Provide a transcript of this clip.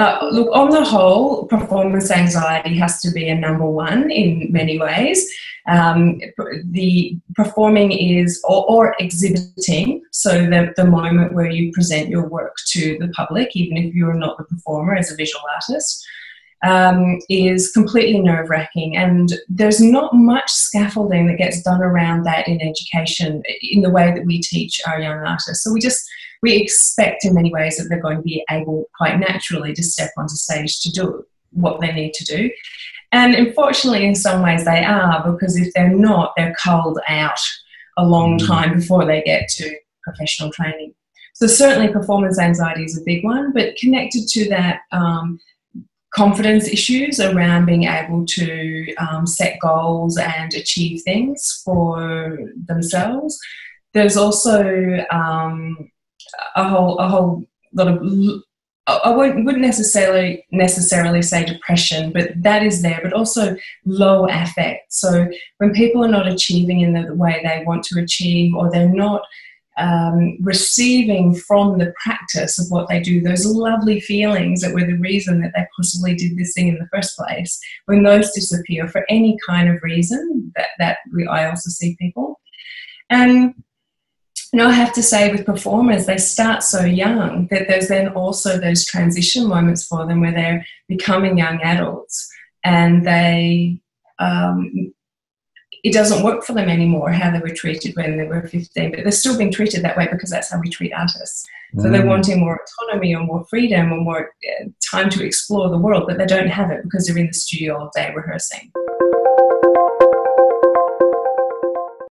Uh, look, on the whole, performance anxiety has to be a number one in many ways. Um, the performing is or, or exhibiting, so the, the moment where you present your work to the public, even if you're not the performer as a visual artist, um, is completely nerve wracking. And there's not much scaffolding that gets done around that in education in the way that we teach our young artists. So we just we expect in many ways that they're going to be able quite naturally to step onto stage to do what they need to do. And unfortunately, in some ways, they are because if they're not, they're culled out a long mm. time before they get to professional training. So, certainly, performance anxiety is a big one, but connected to that, um, confidence issues around being able to um, set goals and achieve things for themselves. There's also um, a whole a whole lot of I wouldn't necessarily necessarily say depression, but that is there. But also low affect. So when people are not achieving in the way they want to achieve, or they're not um, receiving from the practice of what they do those lovely feelings that were the reason that they possibly did this thing in the first place. When those disappear for any kind of reason, that that we, I also see people, and and I have to say, with performers, they start so young that there's then also those transition moments for them where they're becoming young adults and they, um, it doesn't work for them anymore how they were treated when they were 15, but they're still being treated that way because that's how we treat artists. So they're mm. wanting more autonomy or more freedom or more uh, time to explore the world, but they don't have it because they're in the studio all day rehearsing.